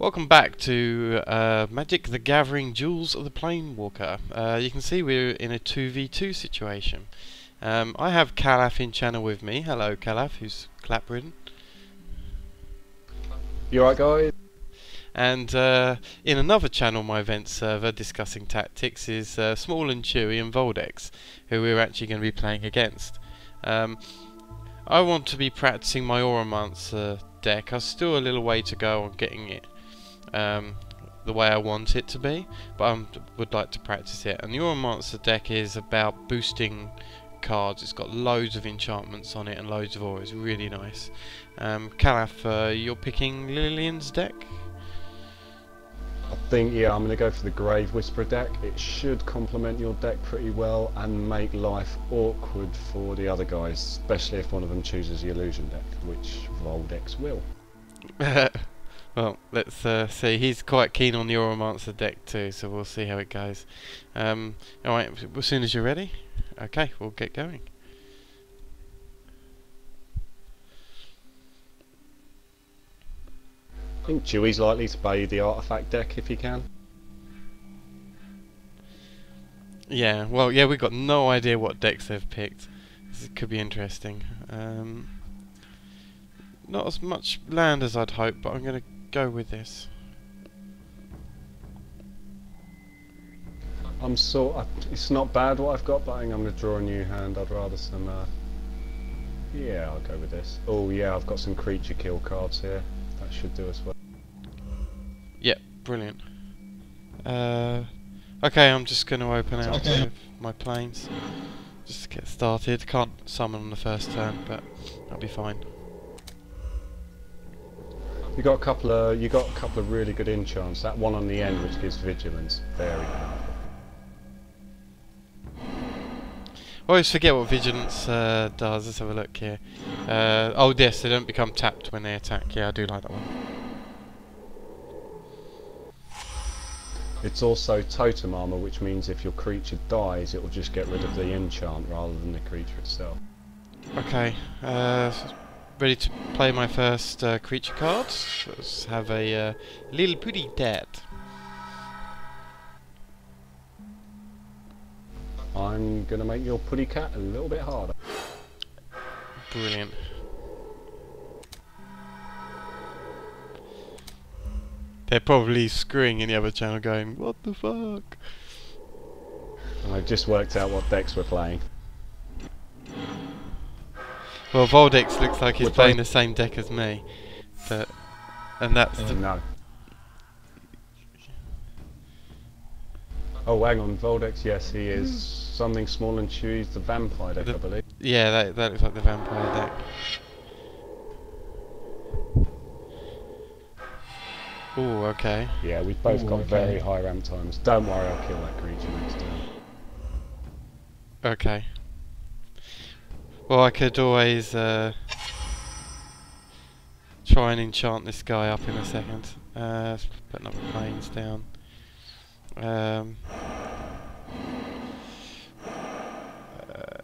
Welcome back to uh, Magic the Gathering Duels of the Planeswalker. Uh, you can see we're in a 2v2 situation. Um, I have Kallath in channel with me. Hello Kallath, who's clap ridden. You alright guys? And uh, in another channel, my Vent server discussing tactics is uh, Small and Chewy and Voldex, who we're actually going to be playing against. Um, I want to be practicing my Auramancer deck. I've still a little way to go on getting it um, the way I want it to be, but I would like to practice it. And the monster deck is about boosting cards. It's got loads of enchantments on it and loads of auras. Really nice. Um, Kallath, uh, you're picking Lillian's deck? I think, yeah, I'm going to go for the Grave Whisperer deck. It should complement your deck pretty well and make life awkward for the other guys, especially if one of them chooses the Illusion deck, which Voldex will. well, let's uh, see. He's quite keen on the Auramancer deck too, so we'll see how it goes. Um, Alright, as soon as you're ready, okay, we'll get going. I think Chewy's likely to buy you the artifact deck if he can. Yeah, well, yeah, we've got no idea what decks they've picked. This could be interesting. Um, not as much land as I'd hoped, but I'm going to go with this. I'm so... of, it's not bad what I've got, but I think I'm going to draw a new hand. I'd rather some, uh, yeah, I'll go with this. Oh yeah, I've got some creature kill cards here. That should do us well. Yep, brilliant. Uh, okay, I'm just going to open out okay. with my planes. Just to get started. Can't summon on the first turn, but that'll be fine. You got a couple of you got a couple of really good enchants. That one on the end, which gives vigilance, very powerful. I always forget what vigilance uh, does. Let's have a look here. Uh, oh, yes, they don't become tapped when they attack. Yeah, I do like that one. It's also totem armor, which means if your creature dies, it will just get rid of the enchant rather than the creature itself. Okay, uh, ready to play my first uh, creature card. Let's have a uh, little pretty dead. I'm gonna make your putty cat a little bit harder. Brilliant. They're probably screwing in the other channel going, what the fuck? I've just worked out what decks we're playing. Well, Voldex looks like he's we're playing the same deck as me. But, and that's... Uh, no. Oh, hang on, Voldex, yes, he is. Something small and chewy, He's the vampire deck, the, I believe. Yeah, that, that looks like the vampire deck. Oh, okay. Yeah, we've both Ooh, got okay. very high ramp times. Don't worry, I'll kill that creature next time. Okay. Well, I could always uh, try and enchant this guy up in a second. Uh, put another planes down. Um, uh,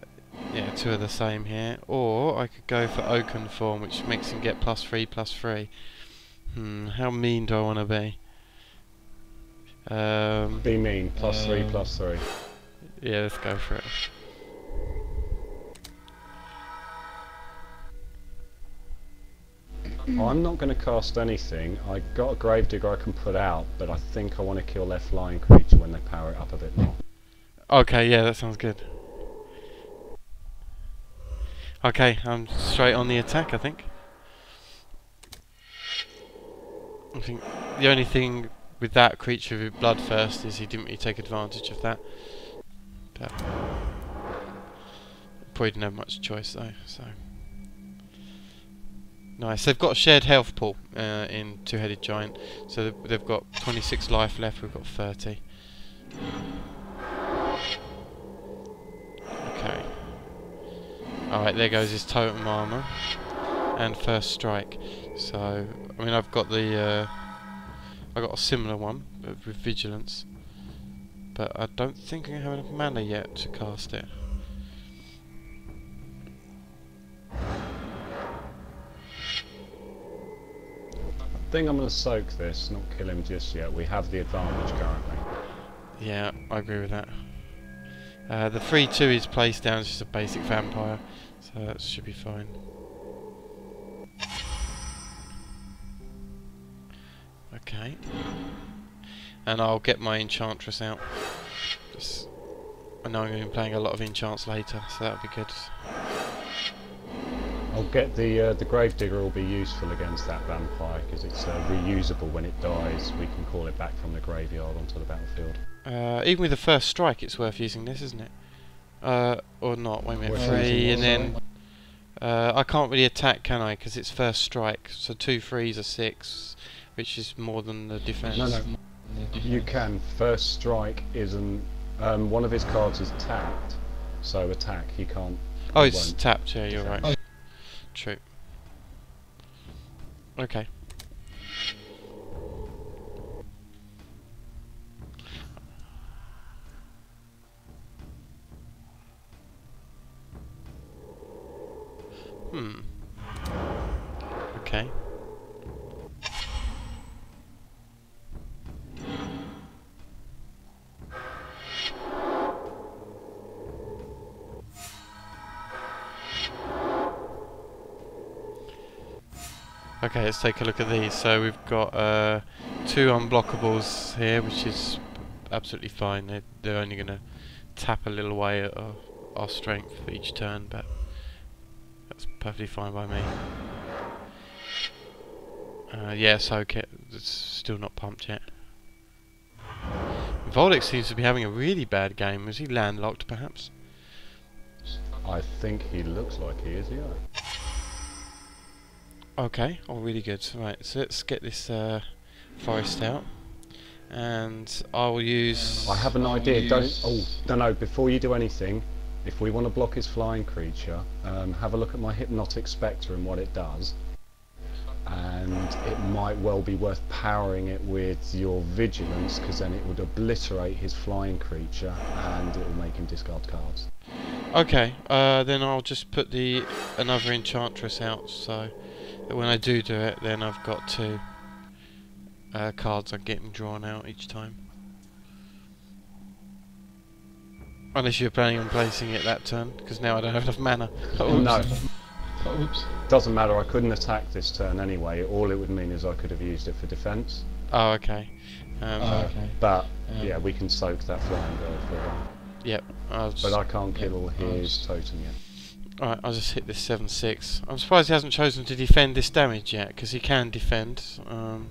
yeah, two are the same here. Or I could go for Oakenform, which makes him get plus three, plus three. Hmm, how mean do I want to be? Um, be mean. Plus um, three, plus three. Yeah, let's go for it. Mm. I'm not going to cast anything. I got a Gravedigger I can put out, but I think I want to kill their flying creature when they power it up a bit more. Okay, yeah, that sounds good. Okay, I'm straight on the attack, I think. I think the only thing with that creature with Bloodthirst is he didn't really take advantage of that. But probably didn't have much choice though, so. Nice. They've got a shared health pool uh, in Two-Headed Giant, so they've got 26 life left. We've got 30. Okay. Alright, there goes his totem armor and first strike. So, I mean, I've got the, uh, I got a similar one with vigilance, but I don't think I have enough mana yet to cast it. Think I'm going to soak this, not kill him just yet. We have the advantage currently. Yeah, I agree with that. Uh, the 3-2 is placed down as just a basic vampire, so that should be fine. Okay. And I'll get my Enchantress out. Just, I know I'm going to be playing a lot of enchants later, so that'll be good. I'll get the uh, the Gravedigger will be useful against that vampire because it's uh, reusable when it dies. We can call it back from the graveyard onto the battlefield. Uh, even with the first strike, it's worth using this, isn't it? Uh, or not? Wait a minute. Well, Three, and sorry. then uh, I can't really attack, can I? Because it's first strike. So two threes are six, which is more than the defense. No, no. You can. First strike isn't. Um, one of his cards is tapped, so attack he can't. Oh, it's won't. tapped. Yeah, you're right. Oh. True. Okay. Hmm. Okay. Okay, let's take a look at these. So we've got uh, two unblockables here, which is absolutely fine. They're, they're only going to tap a little way at our, our strength for each turn, but that's perfectly fine by me. Uh, yeah, soak it. It's still not pumped yet. Voldex seems to be having a really bad game. Is he landlocked, perhaps? I think he looks like he is. Yeah. Okay, oh really good. Right, so let's get this uh, forest out. And I will use... I have an idea. Don't. Oh no no. Before you do anything, if we want to block his flying creature, um, have a look at my hypnotic spectre and what it does. And it might well be worth powering it with your vigilance, because then it would obliterate his flying creature, and it will make him discard cards. Okay, uh, then I'll just put the another enchantress out, so that when I do do it, then I've got two uh, cards I'm getting drawn out each time. Unless you're planning on placing it that turn, because now I don't have enough mana. Oh, no, Oh, oops. doesn't matter. I couldn't attack this turn anyway. All it would mean is I could have used it for defence. Oh, okay. Um, Oh, okay. But Um, yeah, we can soak that flying bird for a while. Yep. I'll But I can't kill Yeah, his totem yet. Alright, I'll just hit this 7-6. I'm surprised he hasn't chosen to defend this damage yet, because he can defend. Um,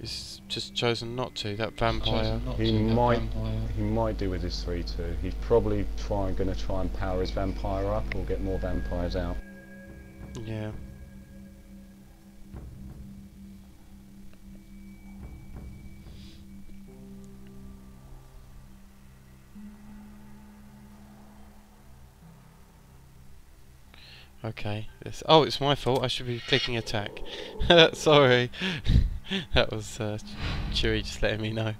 he's just chosen not to, that vampire. He to, might- vampire. He might do with his 3-2. He's probably trying, going to try and power his vampire up or get more vampires out. Yeah. Okay. Oh, it's my fault. I should be clicking attack. Sorry. that was uh, Chewy just letting me know.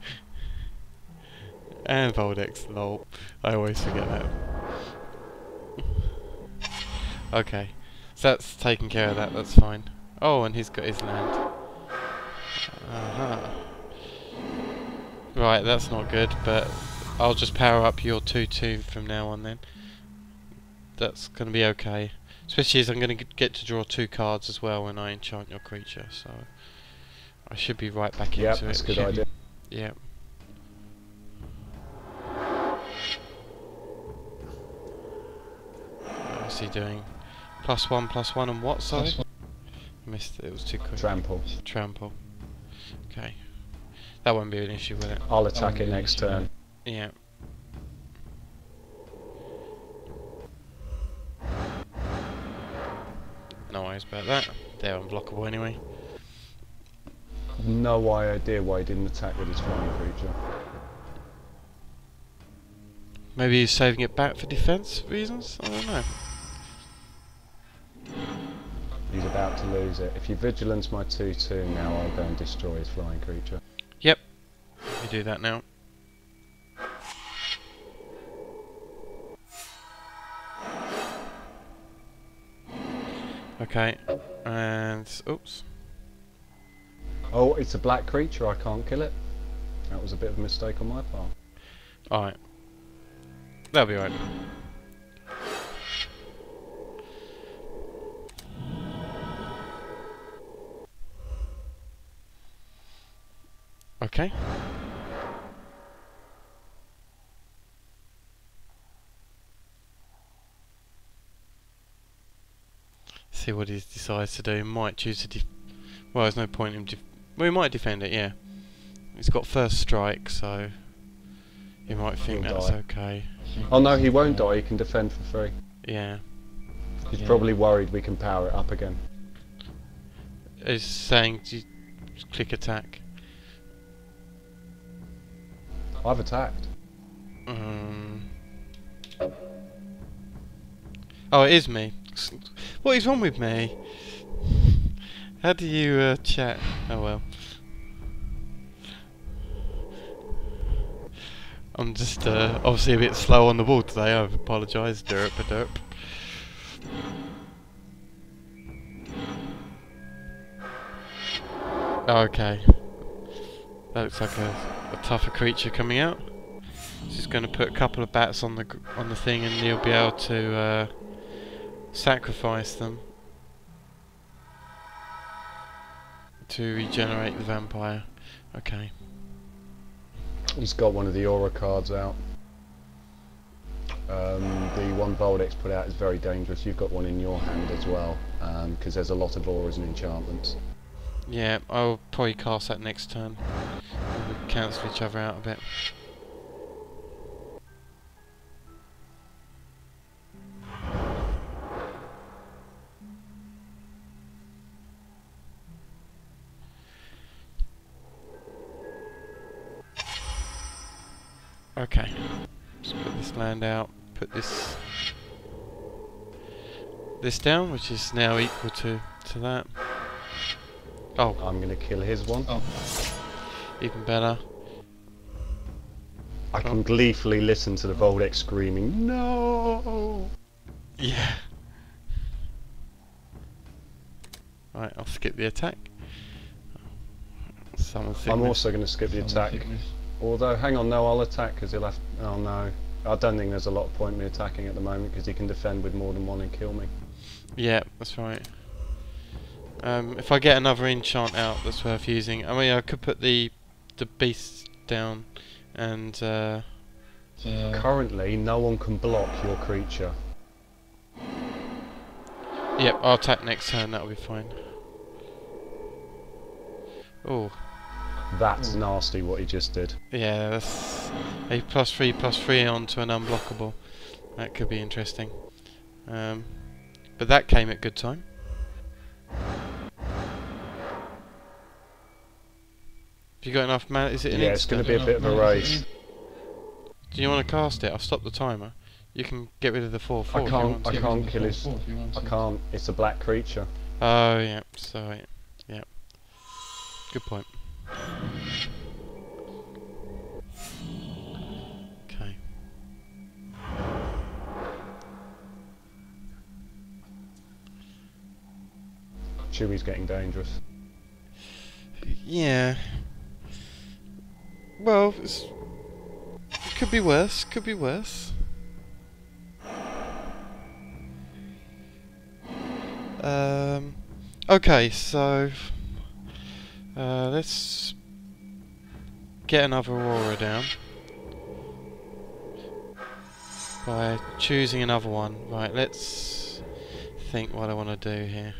And Voldex, lol. I always forget that. Okay. So that's taken care of that, that's fine. Oh, and he's got his land. Uh-huh. Right, that's not good, but I'll just power up your 2-2 from now on then. That's going to be okay. Especially as I'm going to get to draw two cards as well when I enchant your creature, so... I should be right back Yep, into that's a good idea. Yeah. What's he doing? Plus one, plus one, and what? One. missed it. It was too quick. Trample. Trample. Okay, that won't be an issue with it. I'll attack it next turn. Yeah. No worries about that. They're unblockable anyway. No idea why he didn't attack with his flying creature. Maybe he's saving it back for defense reasons. I don't know. He's about to lose it. If you vigilance my 2-2 now, I'll go and destroy his flying creature. Yep. We do that now. Okay, and oops. Oh, it's a black creature. I can't kill it. That was a bit of a mistake on my part. Alright. That'll be right. Okay. See what he decides to do. He might choose to def- Well, there's no point in def- Well, he might defend it, yeah. He's got first strike, so... He might think He'll that's die. okay. Oh no, he won't die. He can defend for free. Yeah. He's Yeah. probably worried we can power it up again. It's saying to click attack. I've attacked. Um. Oh, it is me. What is wrong with me? How do you uh, chat? Oh well. I'm just uh, obviously a bit slow on the ball today. I apologise. Derp a derp. Oh, okay. That looks like a, a tougher creature coming out. Just going to put a couple of bats on the on the thing, and you'll be able to uh, sacrifice them to regenerate the vampire. Okay. He's got one of the aura cards out. Um, the one Voldex put out is very dangerous. You've got one in your hand as well, because there's a lot of auras and enchantments. Yeah, I'll probably cast that next turn. We'll cancel each other out a bit. Okay. Just put this land out. Put this this down, which is now equal to to that. Oh, I'm going to kill his one. Oh, even better. I can oh. gleefully listen to the Voldex screaming, No! Yeah. Right, I'll skip the attack. Summon I'm also going to skip the summon attack. Although, hang on, no, I'll attack because he'll have. Oh no. I don't think there's a lot of point in me attacking at the moment because he can defend with more than one and kill me. Yeah, that's right. Um, if I get another enchant out, that's worth using. I mean, I could put the the beast down, and uh, So, Currently, no one can block your creature. yep, I'll attack next turn. That'll be fine. Oh, That's Hmm. nasty what he just did. yeah, that's a plus three plus three onto an unblockable. That could be interesting. Um, but that came at good time. Have you got enough mana? Is it an Yeah, it's gonna be a bit of a race. Do you want to cast it? I'll stop the timer. You can get rid of the 4 4 I if you can't- want I can't kill his- I can't. It's a black creature. Oh, yeah, sorry. Yeah. Good point. Chewy's getting dangerous. Yeah. Well, it could be worse. Could be worse. Um. Okay, so uh, let's get another aurora down by choosing another one. Right, let's think what I want to do here.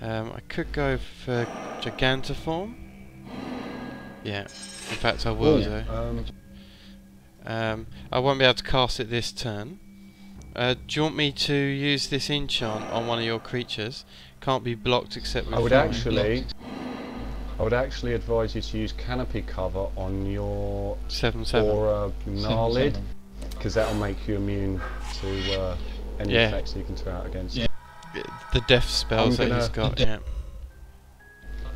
Um, I could go for Gigantiform. Yeah, in fact I will Ooh. do. Um, Um, I won't be able to cast it this turn. Uh, do you want me to use this enchant on one of your creatures? Can't be blocked except with I would fire. actually, I would actually advise you to use canopy cover on your seven seven. aura Seven, Gnarlid, because that'll make you immune to uh, any Yeah. effects you can throw out against. Yeah. The death spells I'm that he's got. Yeah.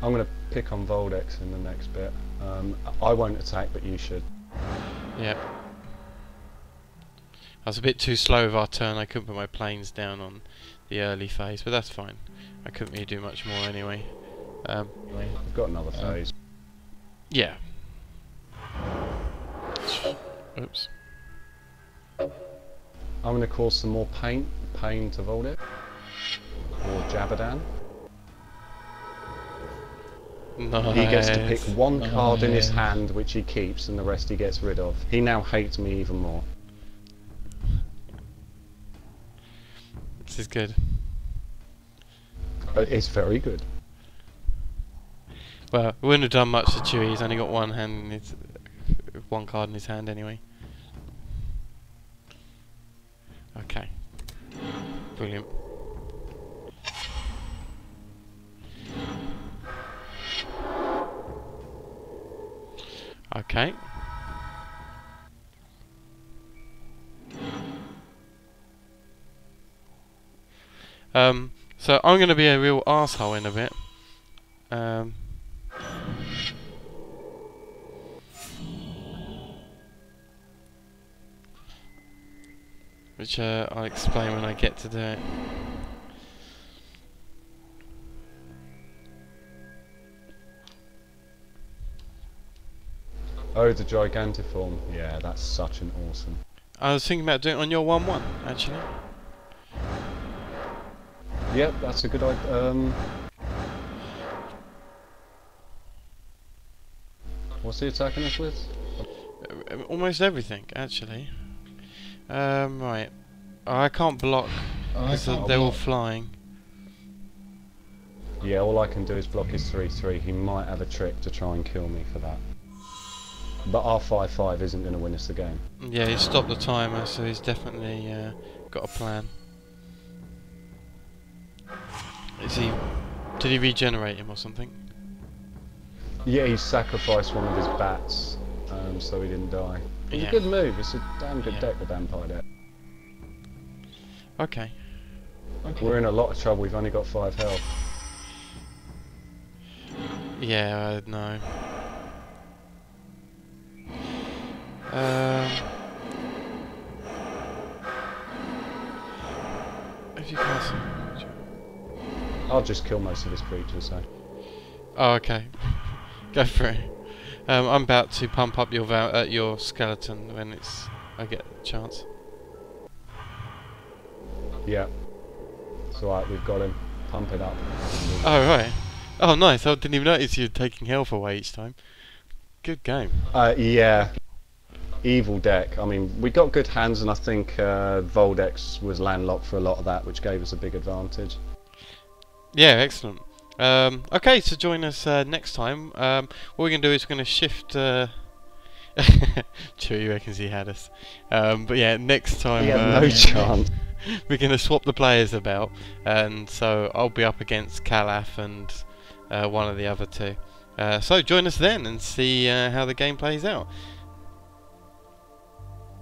I'm going to pick on Voldex in the next bit. Um, I won't attack, but you should. Yeah. I was a bit too slow with our turn. I couldn't put my planes down on the early phase, but that's fine. I couldn't really do much more anyway. Um, We've got another Um, phase. yeah. Oops. I'm going to cause some more pain, pain to Voldex. Or Jabadan. Nice. He gets to pick one card in his hand which he keeps and the rest he gets rid of. He now hates me even more. This is good. Uh, it's very good. Well, we wouldn't have done much to Chewy. He's only got one hand in his, one card in his hand anyway. Okay. Brilliant. Okay. Um, so I'm going to be a real asshole in a bit. Um, which uh, I'll explain when I get to do it. Oh, the Gigantiform. Yeah, that's such an awesome. I was thinking about doing it on your 1-1, actually. Yep, that's a good idea. Um, what's he attacking us with? Uh, Almost everything, actually. Um, right. Oh, I can't block, because can't they're all flying. Yeah, all I can do is block his 3-3. He might have a trick to try and kill me for that. But our 5-5 isn't going to win us the game. Yeah, he stopped the timer, so he's definitely uh, got a plan. Is he... Did he regenerate him or something? Yeah, he sacrificed one of his bats, um, so he didn't die. It's Yeah. a good move. It's a damn good Yeah. deck, the Vampire deck. Okay. Okay. We're in a lot of trouble. We've only got five health. Yeah, I know. Um, if you pass. I'll just kill most of his creatures. So. Oh, okay. Go for it. Um, I'm about to pump up your uh, your skeleton when it's I get a chance. Yeah. It's alright. We've got him. Pump it up. Oh right. Oh nice. I didn't even notice you taking health away each time. Good game. Uh, yeah. Evil deck. I mean, we got good hands, and I think uh, Voldex was landlocked for a lot of that, which gave us a big advantage. Yeah, excellent. Um, okay, so join us uh, next time. Um, what we're going to do is we're going to shift. Uh, Chewy reckons he had us. Um, but yeah, next time He had uh, no chance. we're going to swap the players about, and so I'll be up against Kallath and uh, one of the other two. Uh, so join us then and see uh, how the game plays out.